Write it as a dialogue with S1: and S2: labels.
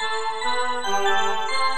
S1: Müzik